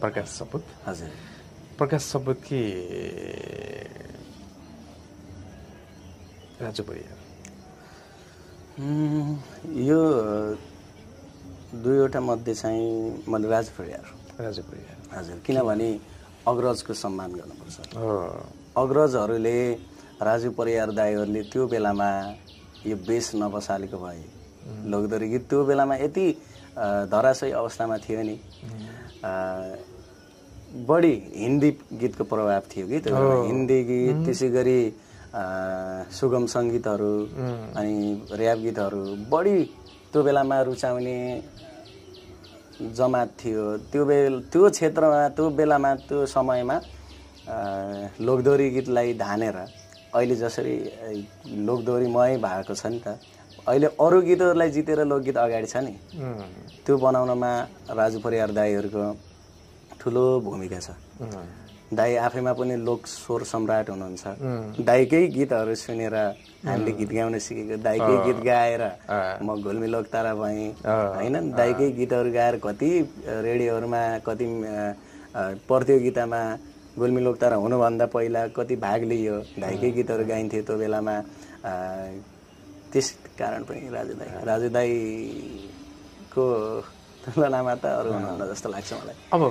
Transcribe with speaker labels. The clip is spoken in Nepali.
Speaker 1: प्रकाश सपुत।
Speaker 2: हजुर।
Speaker 1: प्रकाश सपुत कि राजु
Speaker 2: उम्, यो दुईवटा मध्ये चाहिँ मैले राज परियार।
Speaker 1: राजु परियार।
Speaker 2: हजुर किनभने अग्रजको सम्मान गर्नुपर्छ। अग्रजहरूले राजु परियार दाईहरूले त्यो बेलामा यो बेस नबसालेको भए लोकदोरी गीत त्यो बेलामा यति धराशयी अवस्थामा थियो नि। बढी हिन्दी गीतको प्रभाव थियो कि? त्यो। हिन्दी गीत त्यसै गरी सुगम सङ्गीतहरू अनि ऱ्याप गीतहरू बढी त्यो बेलामा रुचाउने जमात थियो। त्यो बेल त्यो क्षेत्रमा त्यो बेलामा त्यो समयमा लोकदोरी गीतलाई धानेर अहिले जसरी लोकदोरीमय भएको छ नि त अहिले अरू गीतहरूलाई जितेर लोकगीत अगाडि छ नि। त्यो बनाउनमा राजु परियार दाईहरूको ठुलो भूमिका छ। दाई आफैमा पनि लोक स्वर सम्राट हुनुहुन्छ। दाईकै गीतहरू सुनेर हामीले गीत गाउन सिकेको दाईकै गीत गाएर म घुल्मी लोक तारा भएँ होइन दाईकै गीतहरू गाएर कति रेडियोहरूमा कति प्रतियोगितामा गुल्मी लोक तारा हुनुभन्दा पहिला कति भाग लियो दाईकै गीतहरू गाइन्थ्यो त्यो बेलामा त्यस कारण पनि राजु दाई राजु दाईको तुलनामा त अरू हुनुहुन्न जस्तो लाग्छ मलाई।
Speaker 1: अब